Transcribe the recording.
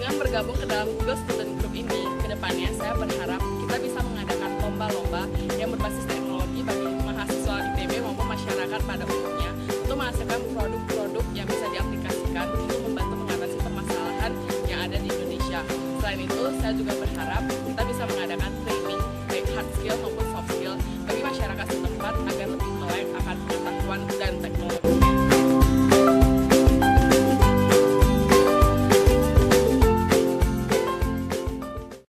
Dengan bergabung ke dalam Google Student Group ini, ke depannya saya berharap kita bisa mengadakan lomba-lomba yang berbasis teknologi bagi mahasiswa ITB maupun masyarakat pada umumnya untuk menghasilkan produk-produk yang bisa diaplikasikan untuk membantu mengatasi permasalahan yang ada di Indonesia. Selain itu, saya juga berharap kita bisa